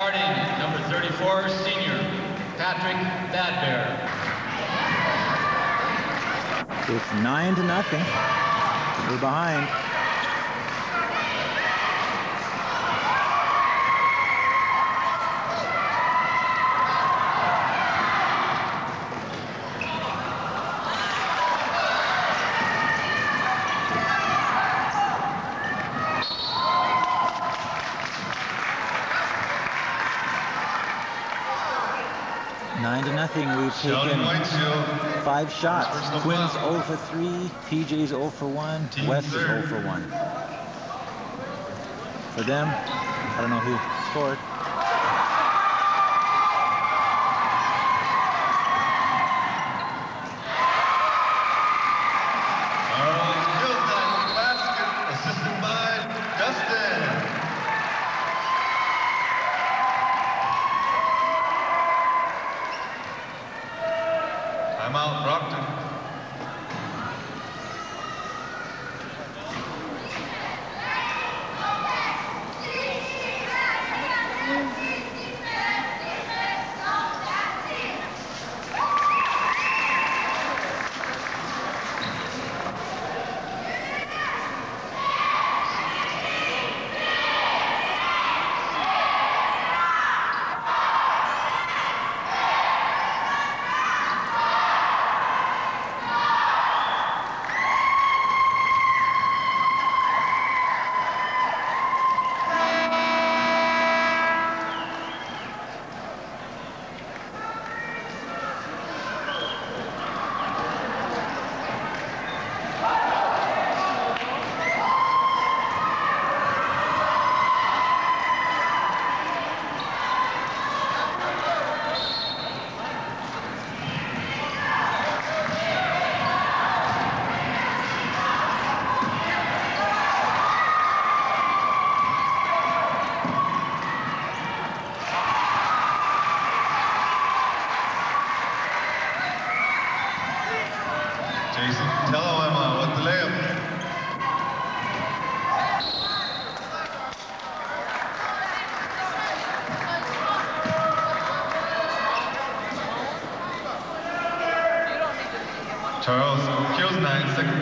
Starting number 34, senior Patrick Badbear. It's nine to nothing. We're behind. Nine to nothing. We've taken five shots. Quinn's 0 for 3. PJ's 0 for 1. West is third. 0 for 1. For them, I don't know who scored.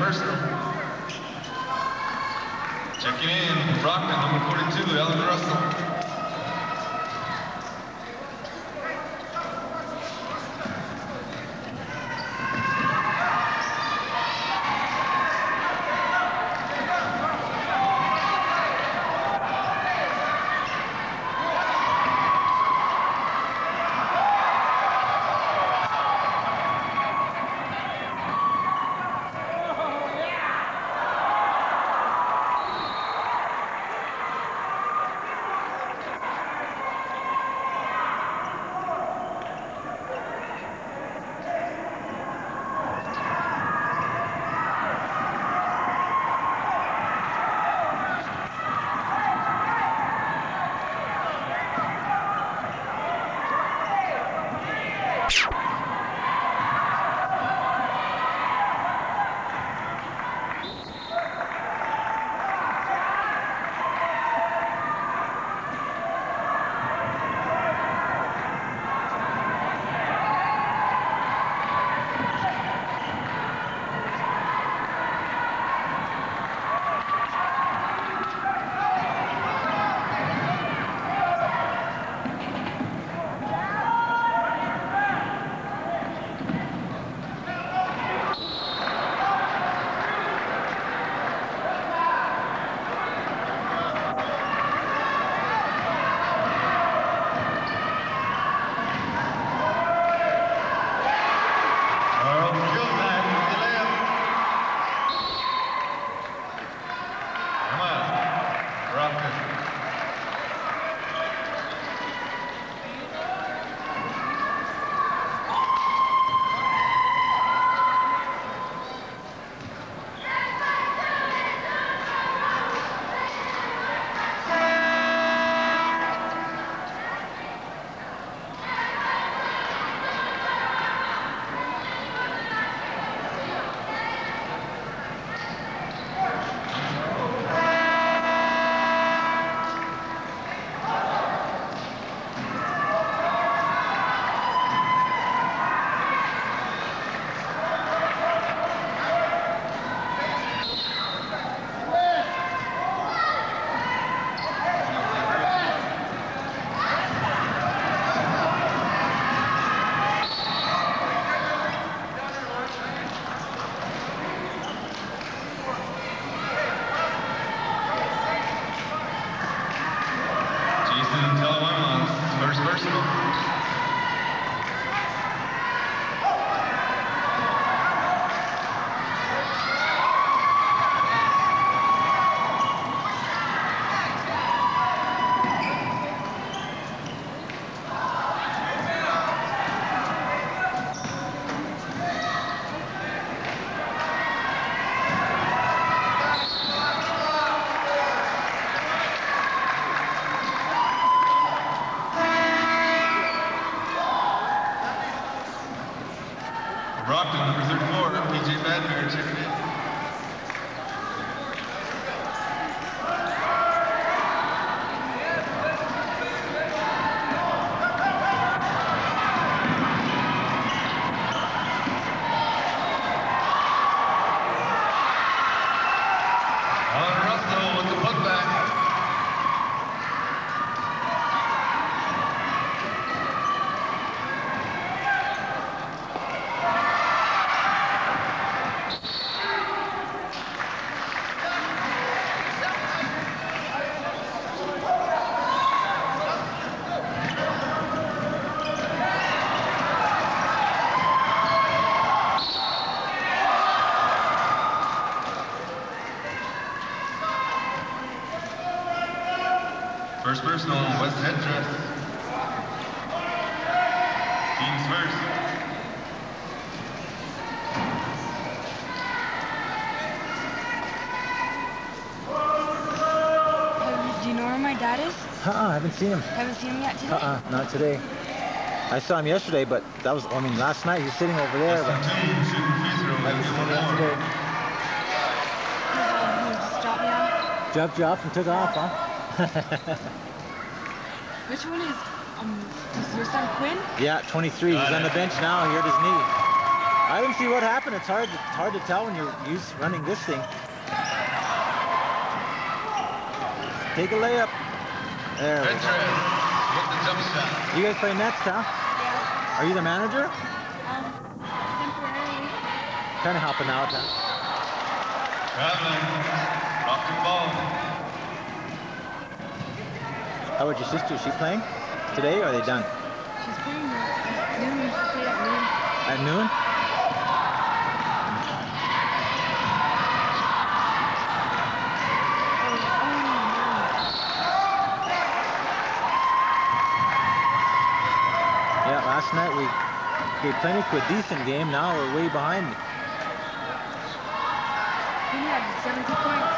Personal. Brockton, number 34, PJ Badbear, checking in. Alan Russell with the putback. First personal, West Headdress. Teams first. Uh, Do you know where my dad is? Uh-uh, I haven't seen him. Haven't seen him yet today? Uh-uh, not today. I saw him yesterday, but that was, I mean, last night he was sitting over there, Less but than two, shooting free throw. I Maybe haven't seen him more. yesterday. He's, he just dropped me off. Dropped you off and took off, huh? Which one is, um, is your son Quinn? yeah, 23. He's on the bench now. He hurt his knee. I didn't see what happened. It's hard, it's hard to tell when you're used running this thing. Take a layup. There we go. Headdress with the jump shot. You guys play next, huh? Yeah. Are you the manager? Um, temporarily. Kind of helping out, huh? Traveling. Brockton ball. How about your sister? Is she playing today or are they done? She's playing at noon. She played at noon. At noon? Oh, oh, Yeah, last night we gave plenty to a decent game. Now we're way behind. He had 70 points.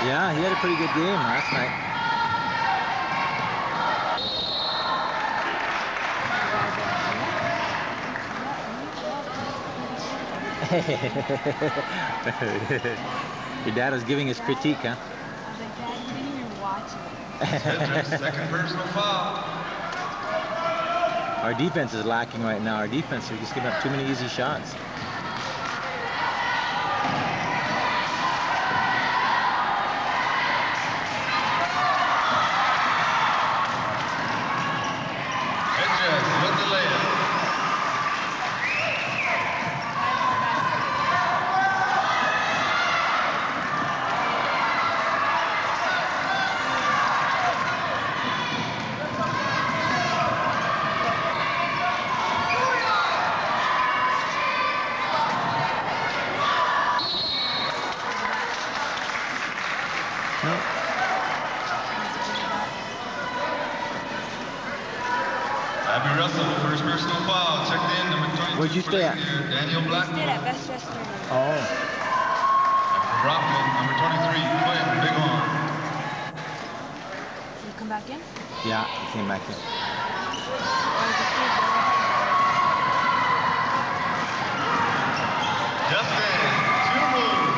He? Yeah, he had a pretty good game last night. Your dad was giving his critique, huh? I was like, Dad, you didn't even watch it. Headdress, second personal foul. Our defense is lacking right now. Our defense is just giving up too many easy shots. Headdress with the layup. No. Abby Russell, first personal foul. Checked in, number 22. Where'd you for stay at? Lame Deer, Daniel He stayed at Blackmore. Best Western. Oh. And for Brockton, number 23, Quinn Big Horn. Did he come back in? Yeah, he came back in. Or was it stayed there? Justin, two move.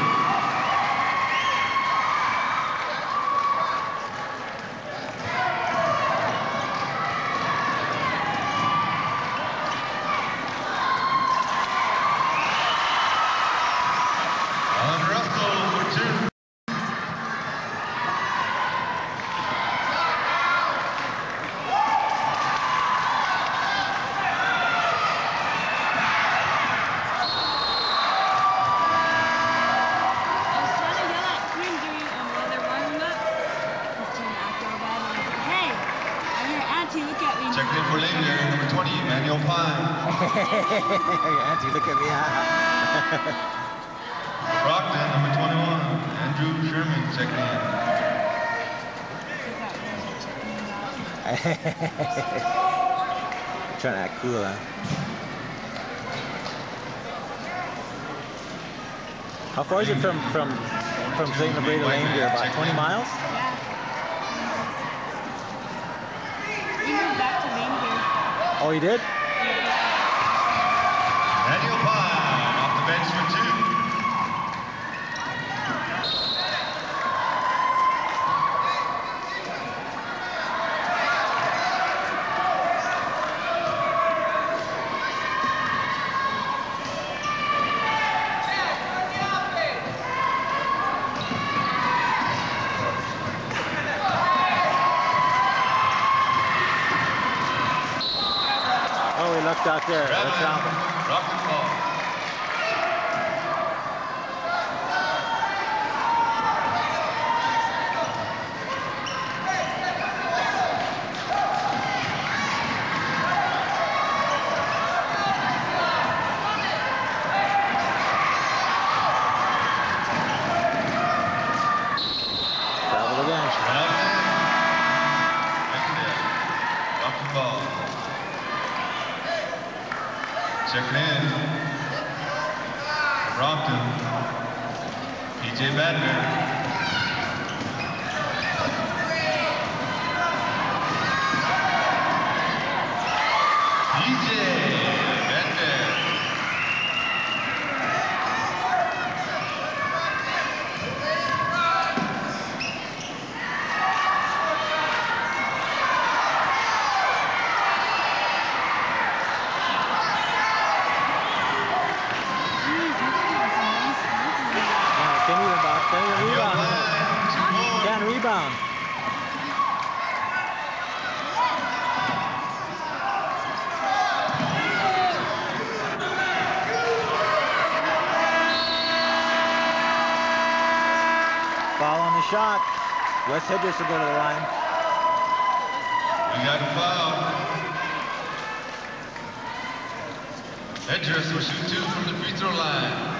Alan Russell for two. I was trying to yell at Quinn during um, while they're warming up. He's trying to act all bad. And I was like, hey, I'm your auntie. Look at me. Checked in for Lame Deer, number 20, Manuel Pine. Your auntie, look at me. Brockton, number 21, Andrew Sherman checking in. Look at me, checking me out. Trying to act cool, huh? How far is it from from from St. Labreda Lane here? About 20 miles? Yeah. Moved back to Maine here. Oh, you did? Badner. West Hendricks will go to the line. We got a foul. Hendricks will shoot two from the free throw line.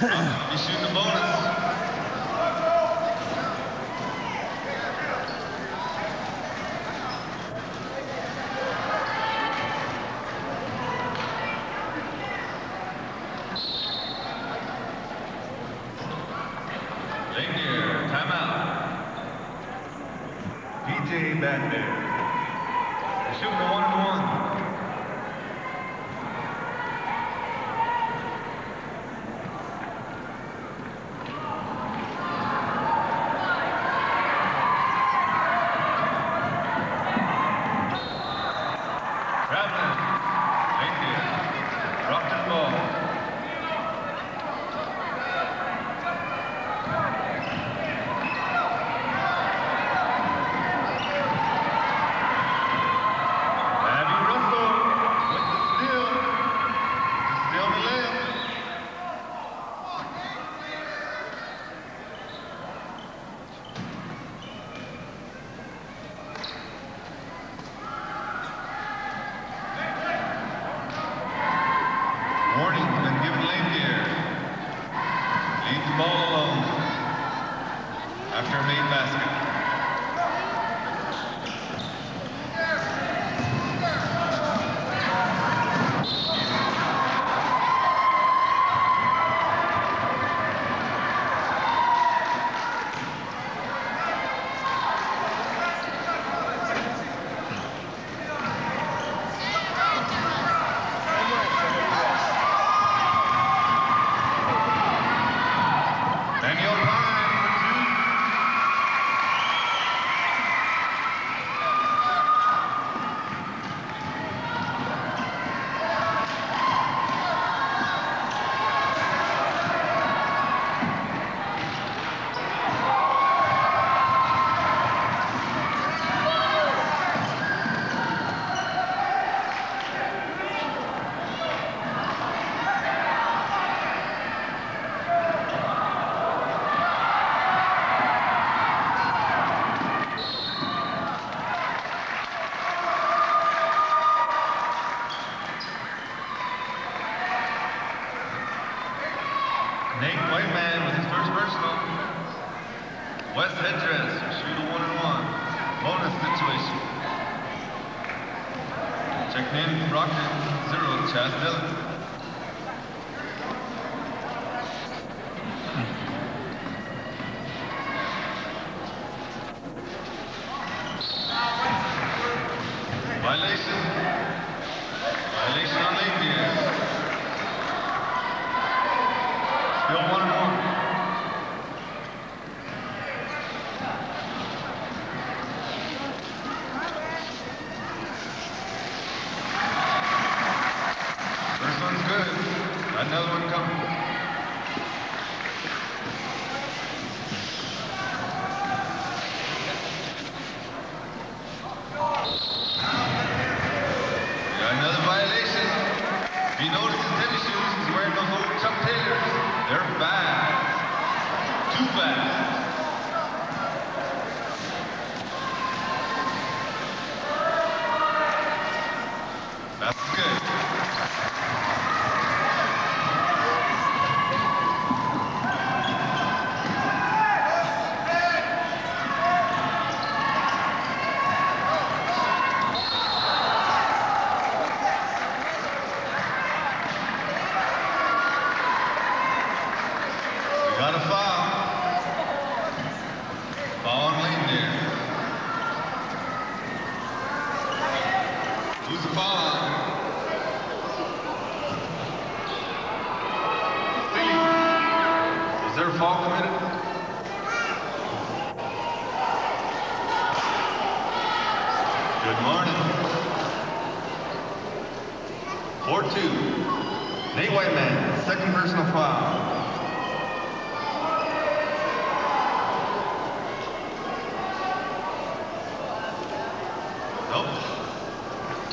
He's shooting the bonus.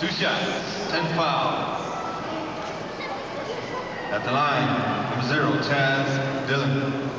Two shots, 10 foul. At the line, number zero, Taz Dillon.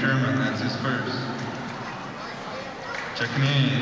Sherman, that's his first. Checking in.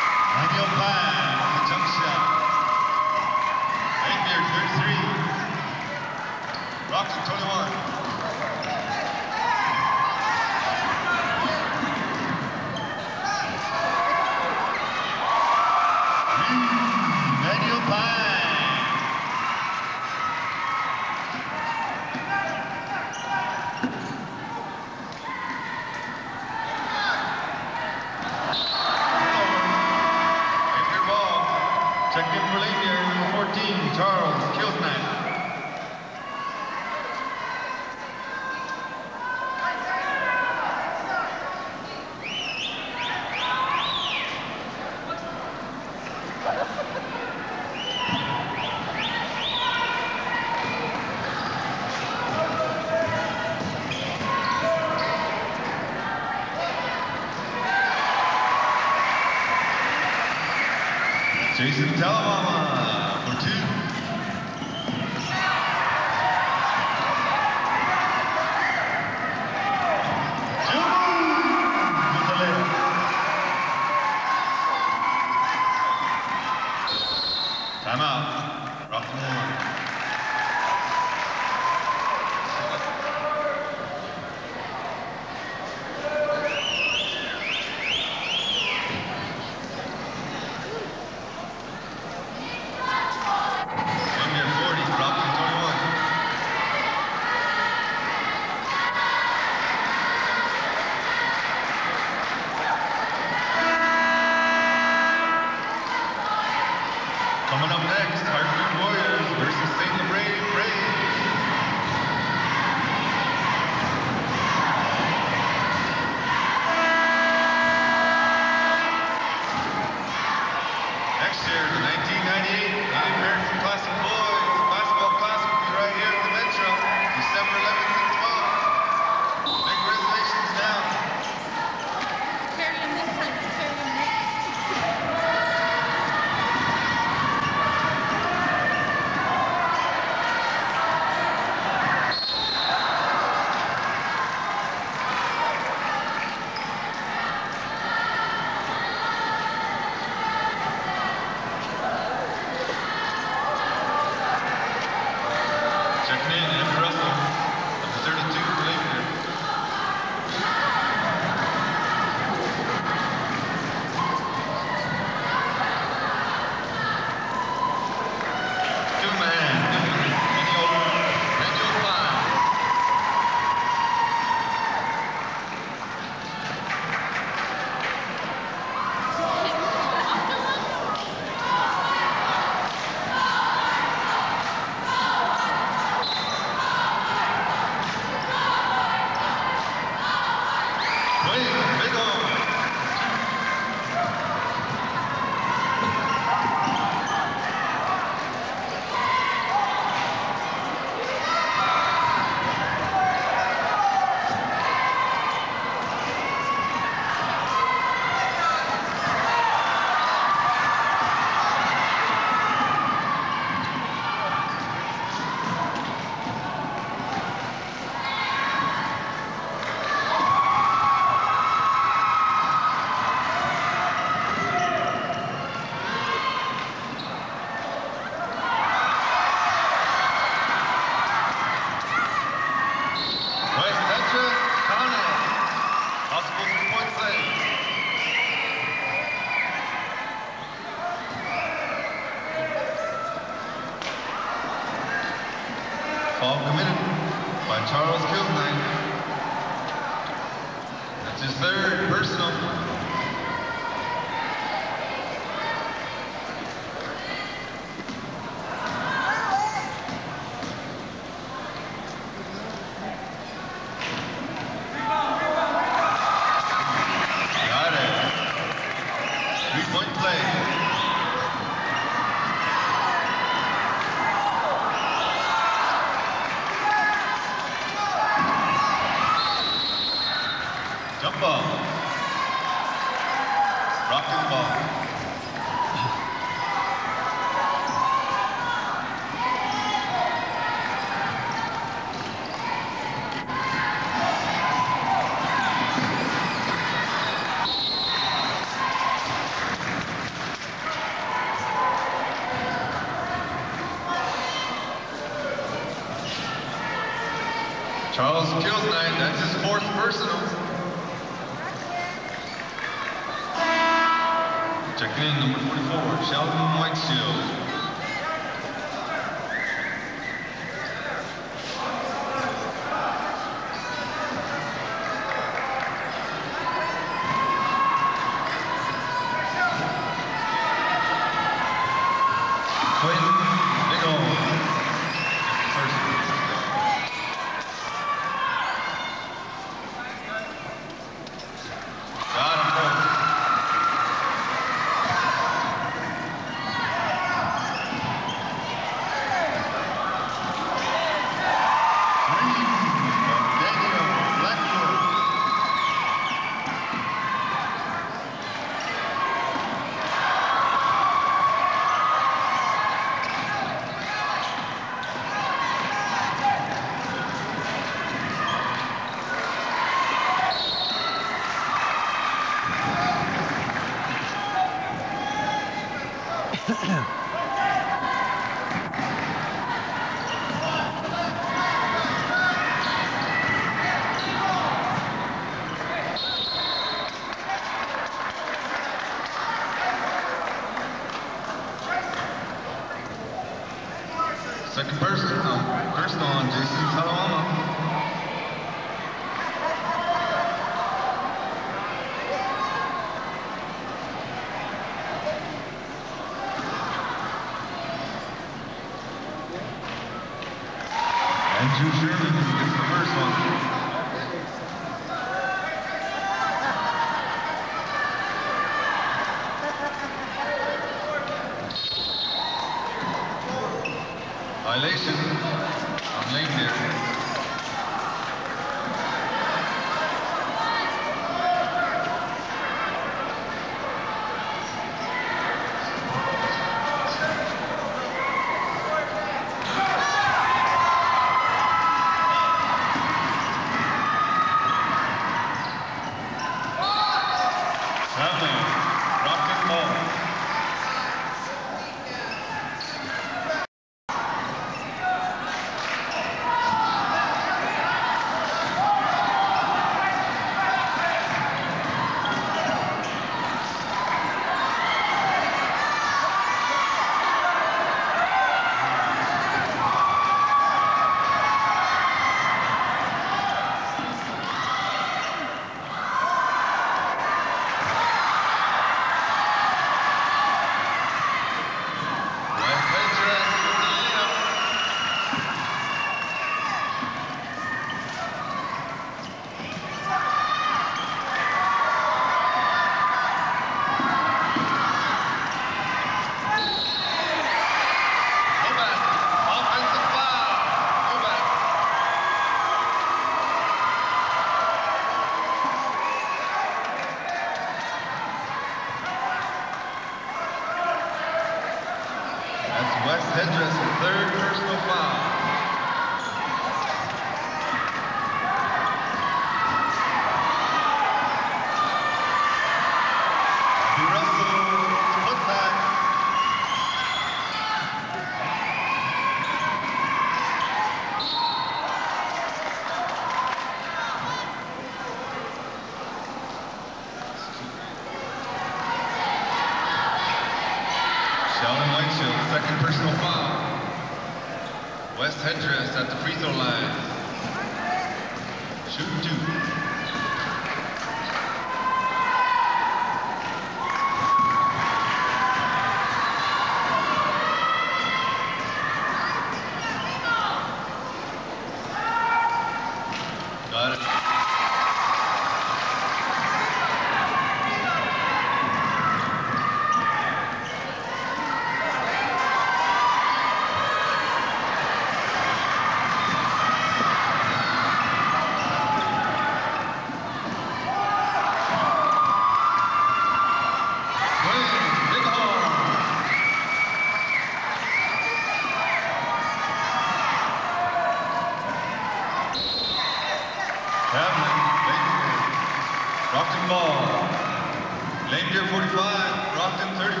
Lane 45, Brockton 34.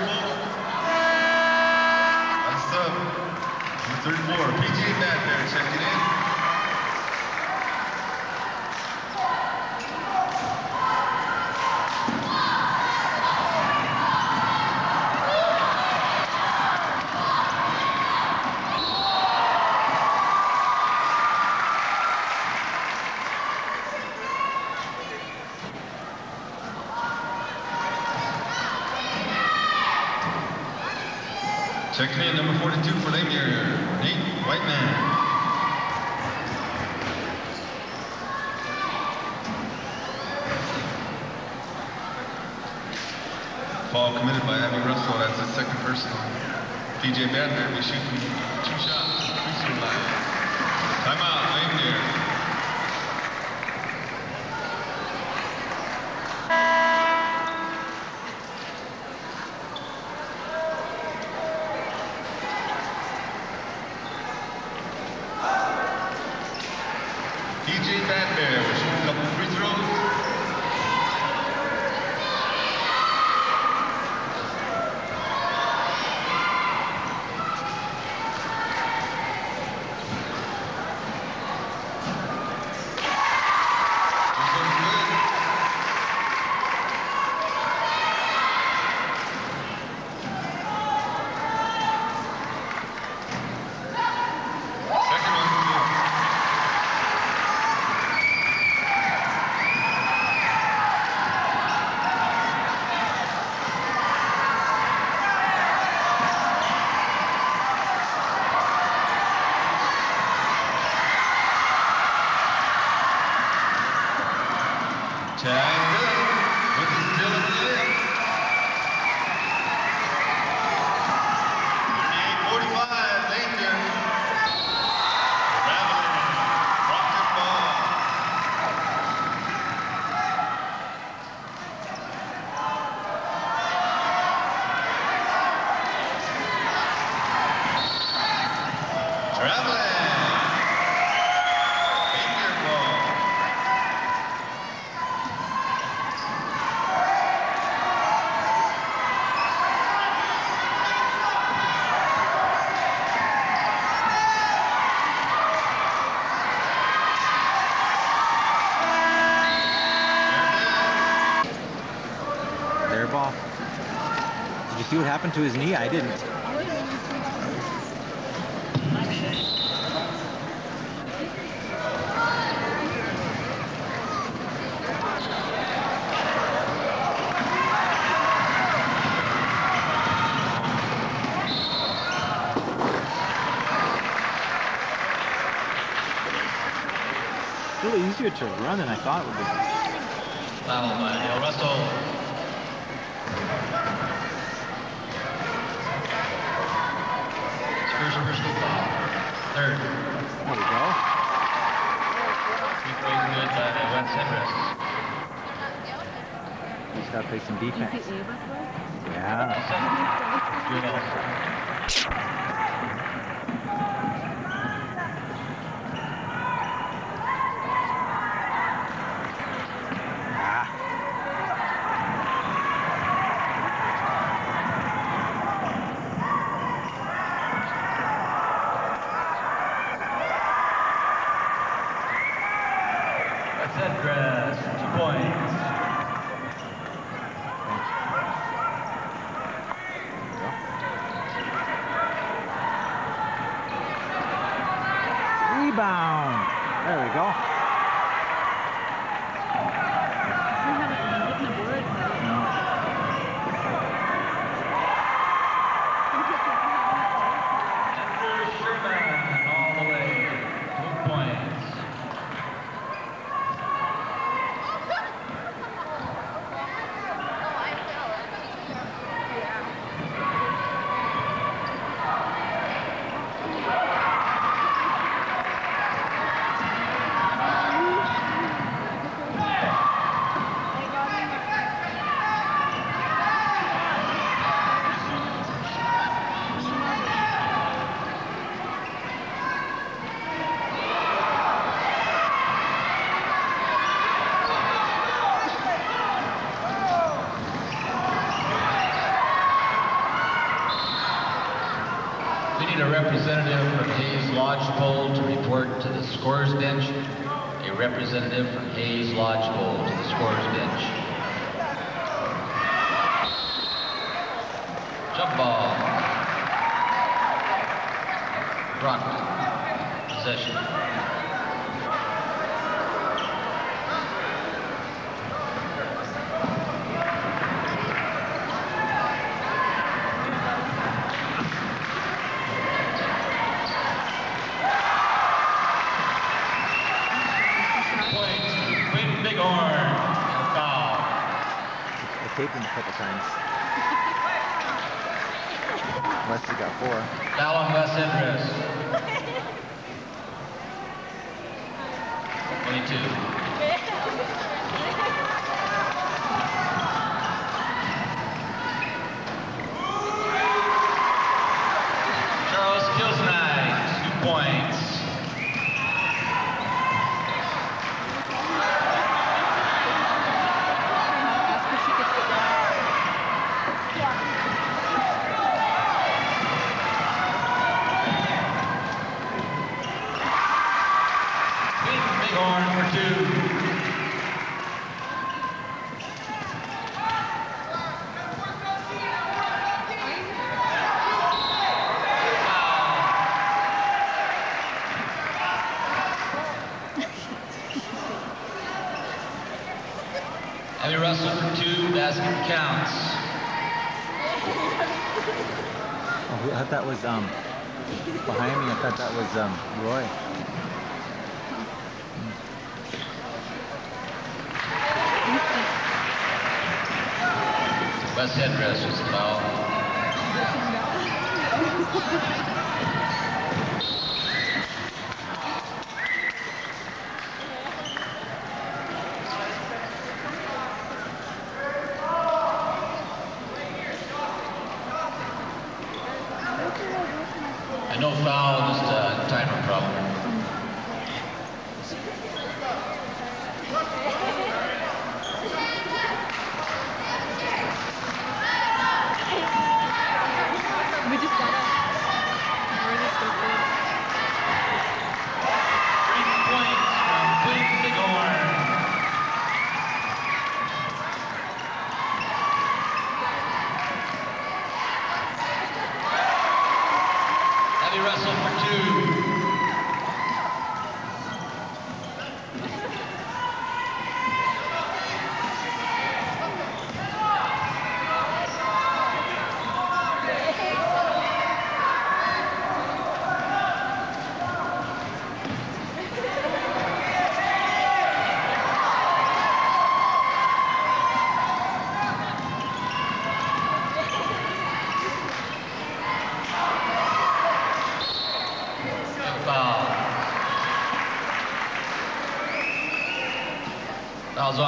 That's up? number 34, PG Bad Bear checking in. DJ Madman was shooting two shots. happened to his knee. I didn't. It's really easier to run than I thought it would be. third. There we go. He throws good by the West Everest. He's got to play some defense. Yeah. Good. go. points. address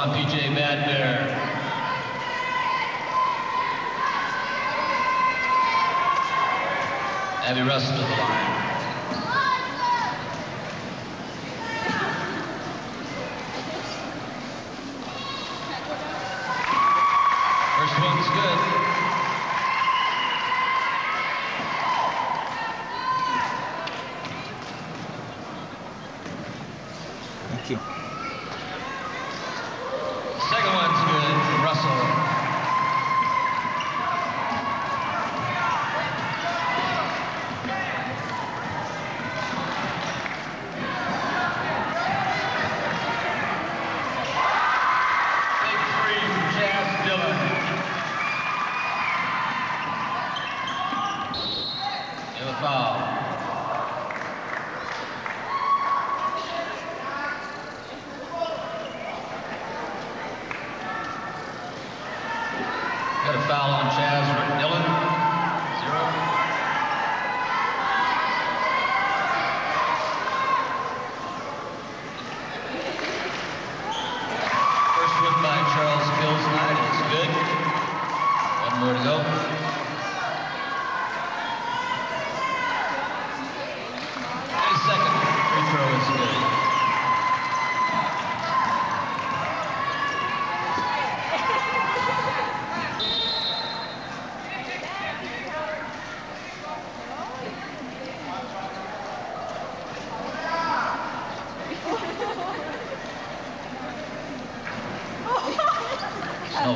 on PJ Madbear.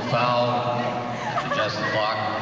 foul Just Block.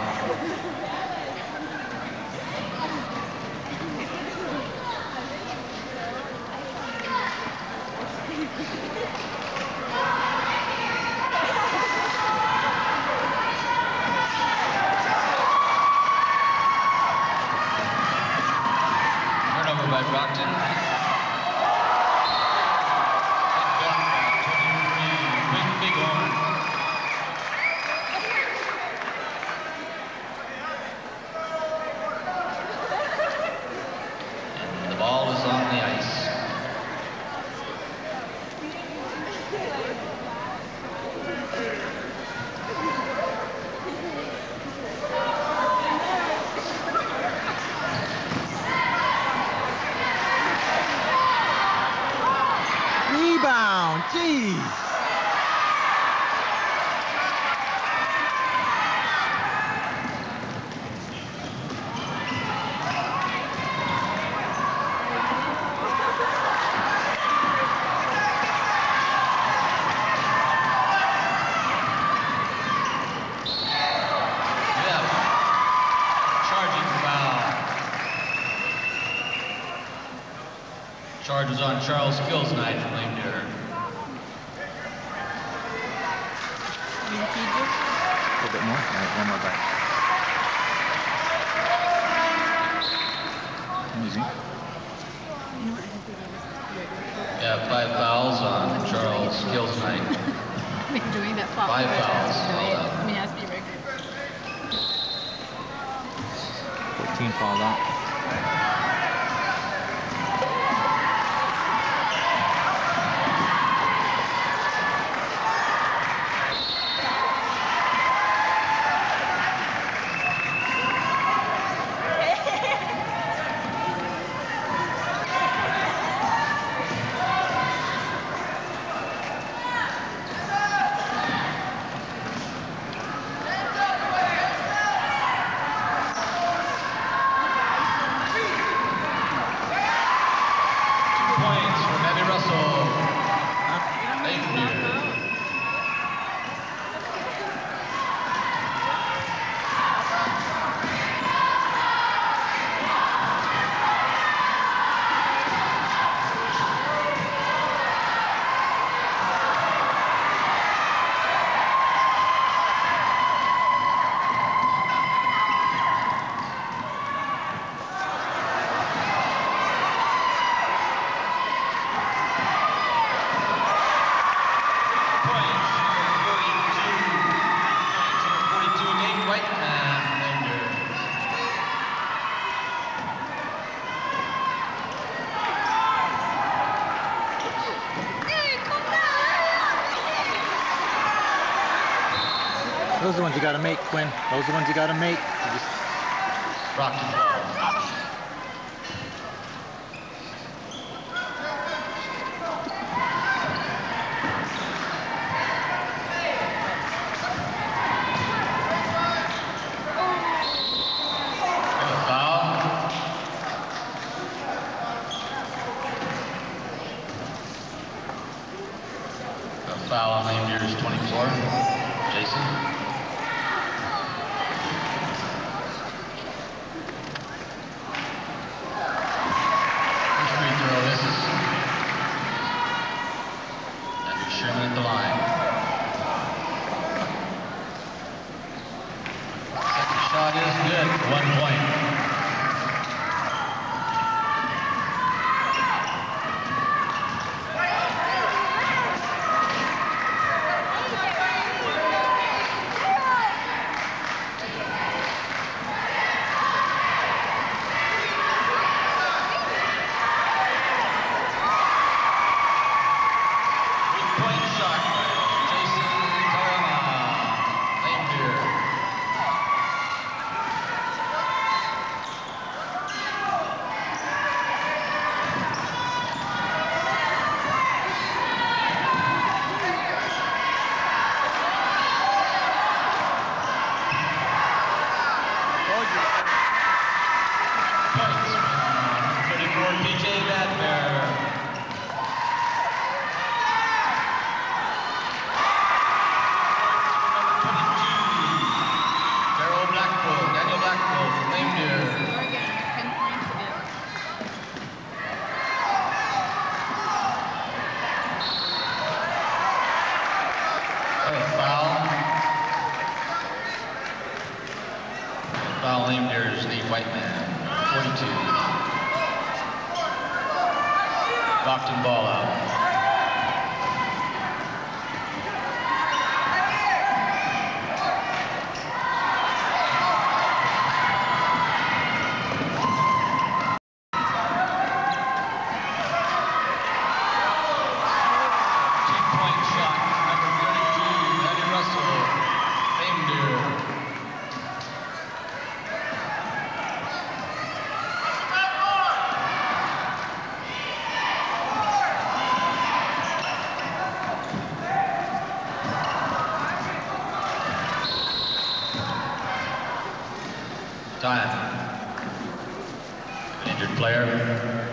Charges on Charles Kill's Night. ones you got to make, Quinn. Those are the ones you got to make. Nordstrom with the line. Second shot is good, one point. Time. An injured player.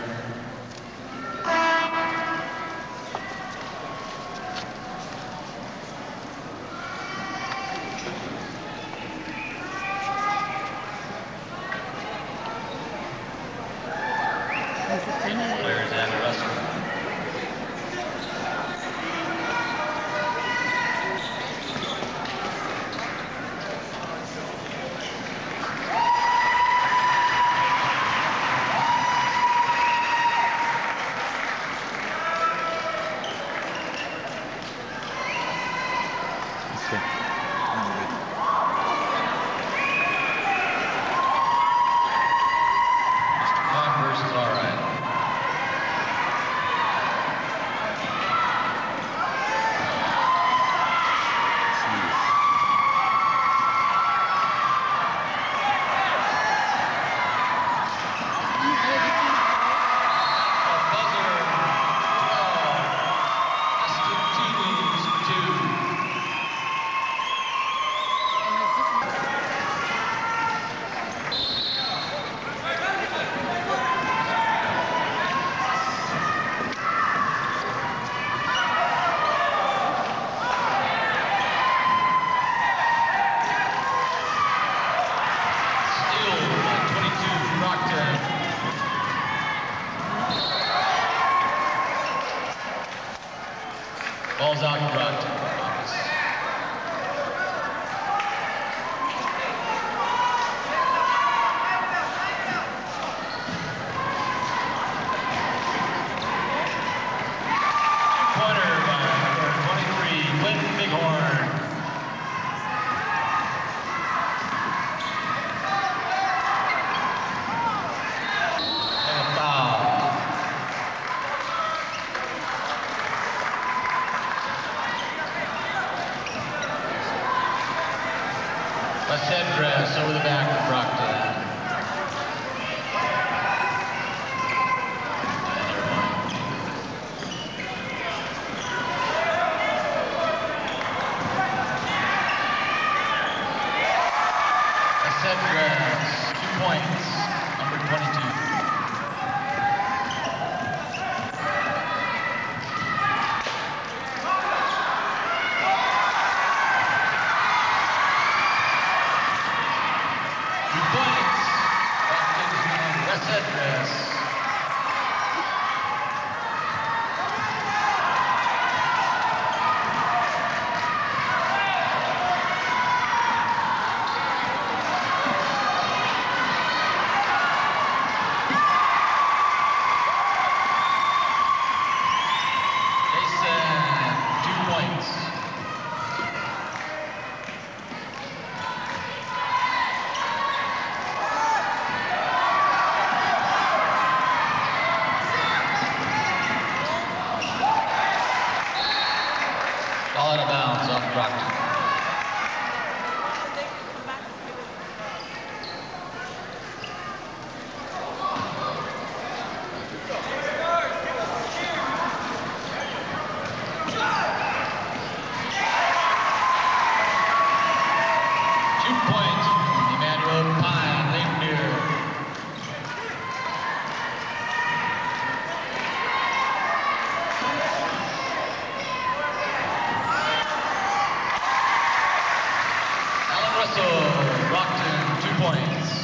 Russell, Brockton, two points.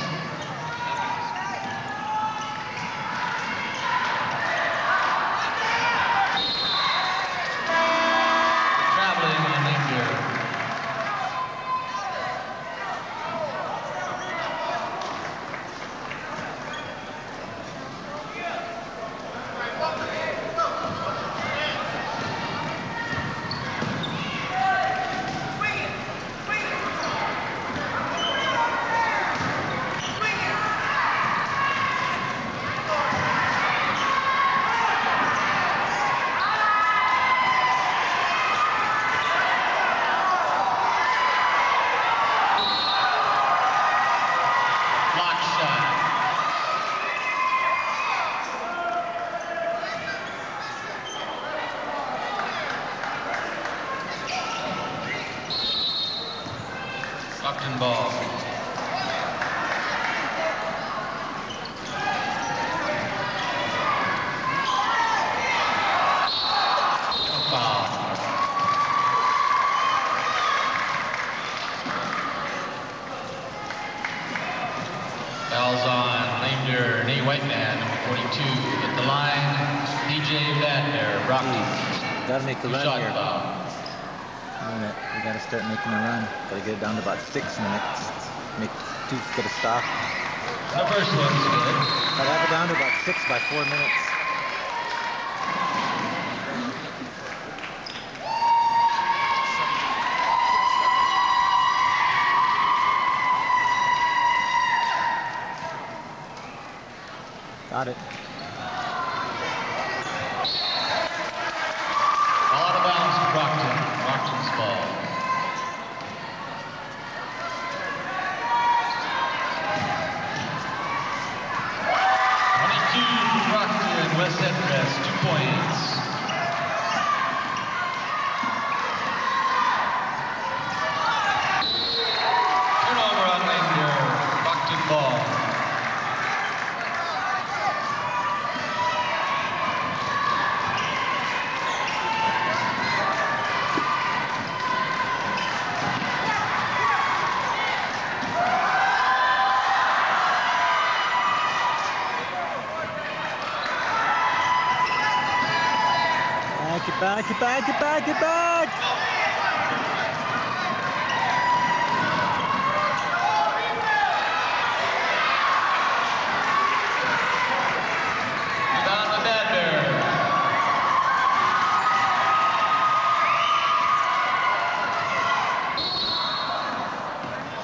Traveling on Lame Deer. Block shot. Stockton ball. Foul. Fouls on Lander, Nate Whiteman, number 42, at the line. Brockton. Geez, gotta make a run Shot here. foul. Minute. We gotta start making a run. Gotta get it down to about six minutes. Make two get a stop. The first one's good. Gotta have it down to about six by four minutes. Got it. Ball out of bounds to Brockton. Brockton's ball. Twenty-two for Brockton. West Edrest, two points. Turnover on Linder. Brockton ball. Back it back it back it back it back! Rebound to Badner.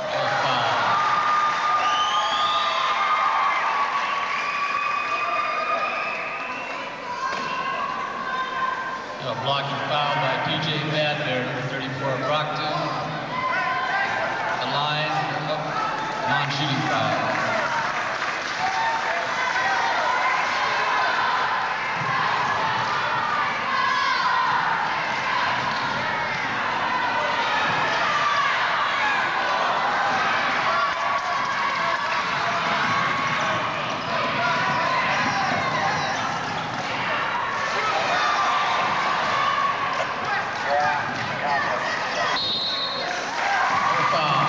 Oh, foul. A blocking foul by PJ Badner, number 34 Brockton. The line, oh, non-shooting foul. No foul.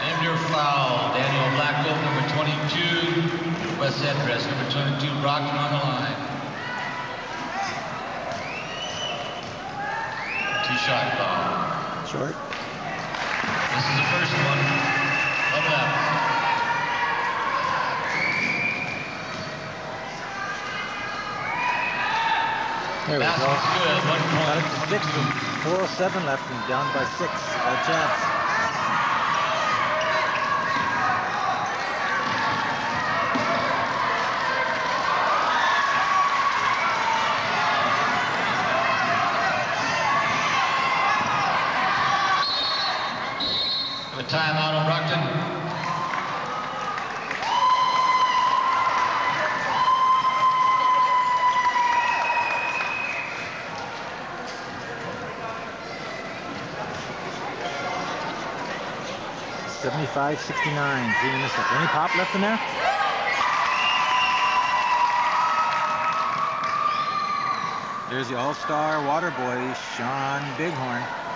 Named your foul, Daniel Blackwell, number 22. West Edrest, number 22, Brockton on the line. Two-shot. Short. This is the first one. Love that. There we go. Good. One point. six with 407 left and down by six. A chance. 65-69. Any pop left in there? There's the all-star water boy, Sean Bighorn.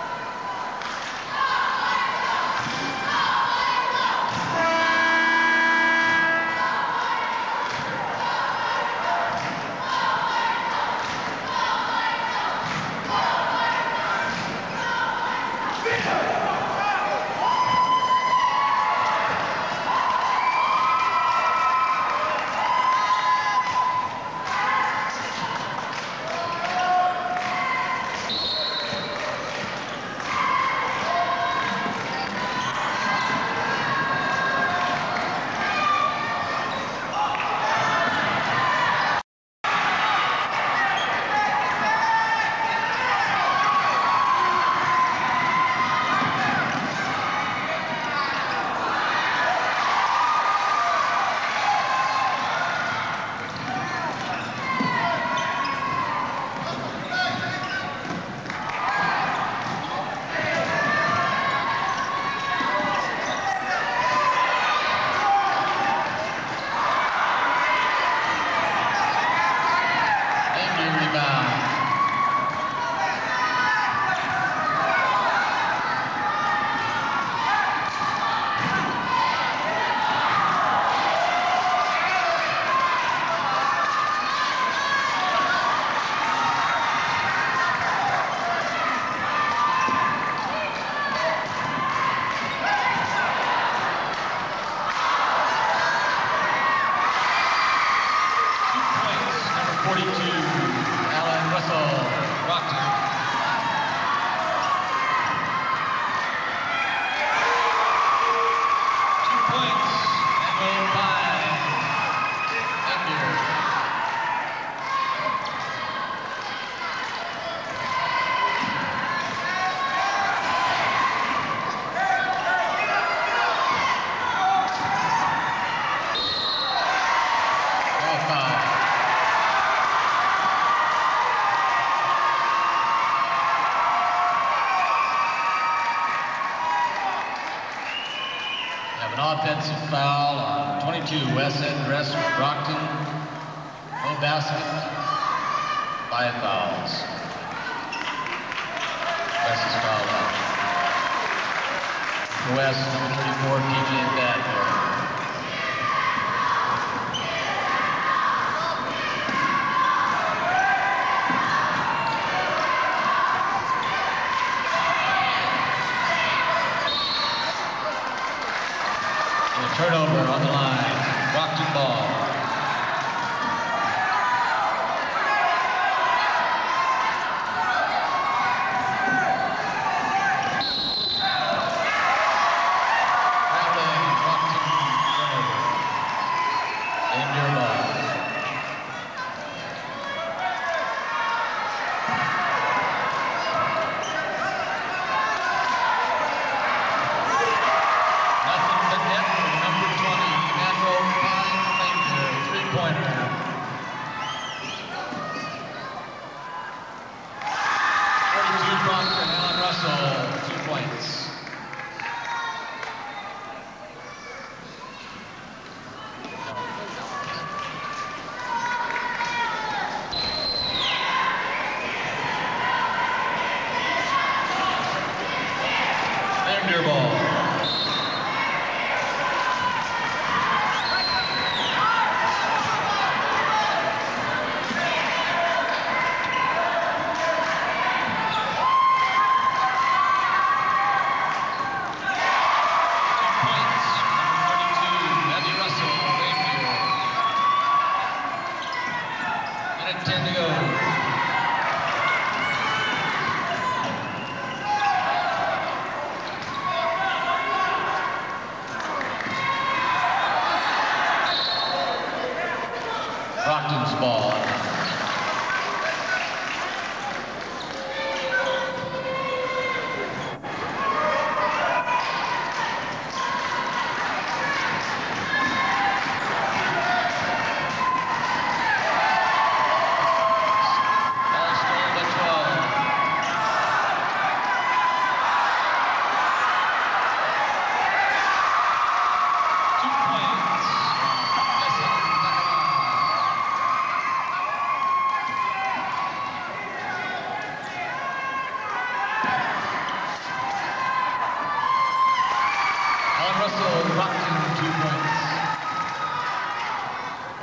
Two points.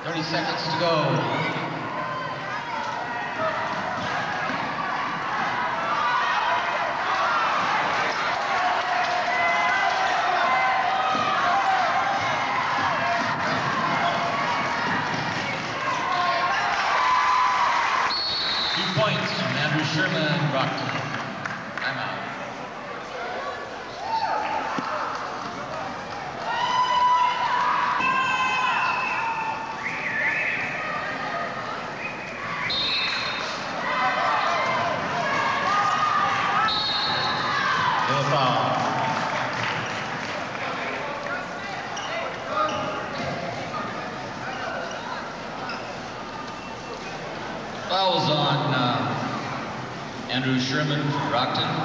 30 seconds to go. Two points from Andrew Sherman, Brockton. Timeout. No foul. Fouls on uh, Andrew Sherman from Brockton.